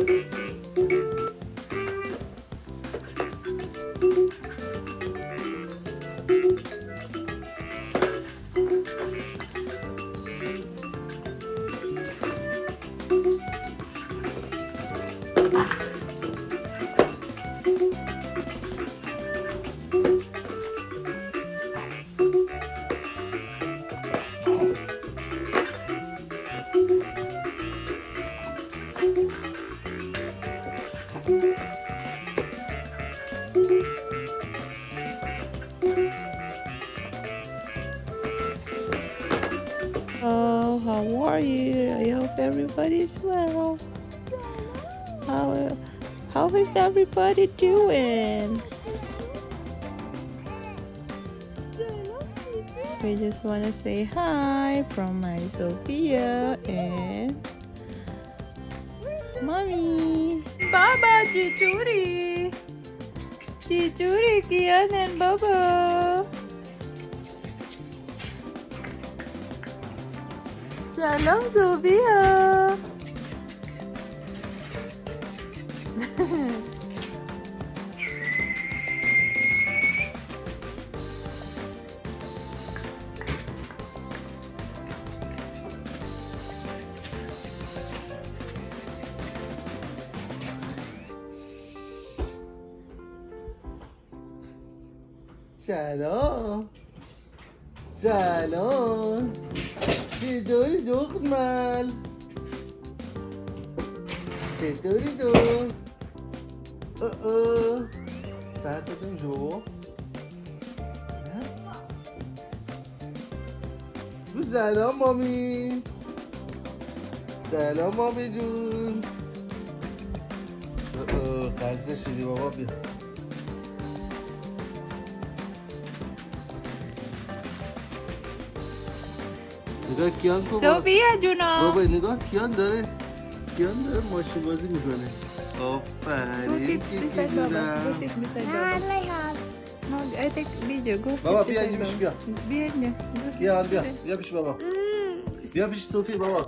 Thank you. Oh, how are you? I hope everybody's well. How, how is everybody doing? We just want to say hi from my Sophia and Mami, Baba Cicuri. Cicuri, Kian, dan Baba. Salam Zubia. سلام. سلام. چطوری دختمل چطوری اه اه. ساعت دادم جو رو سلام مامی. سلام مامی جون. اه. خسته شدی بابا بیا. नगाह क्या को सोफिया जुना बाबा नगाह क्या अंदर है क्या अंदर है माशाल्लाह जी मिसाले Aferin kiki Luna. Ötek video göster. Baba bir yapış bir. Bir yapış baba. Hmm. Yapış baba. Yapış Sofi baba.